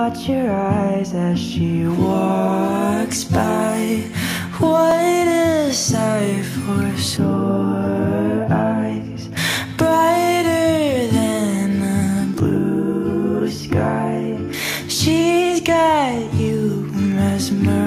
watch your eyes as she walks by. What a sight for sore eyes, brighter than the blue sky. She's got you mesmerized.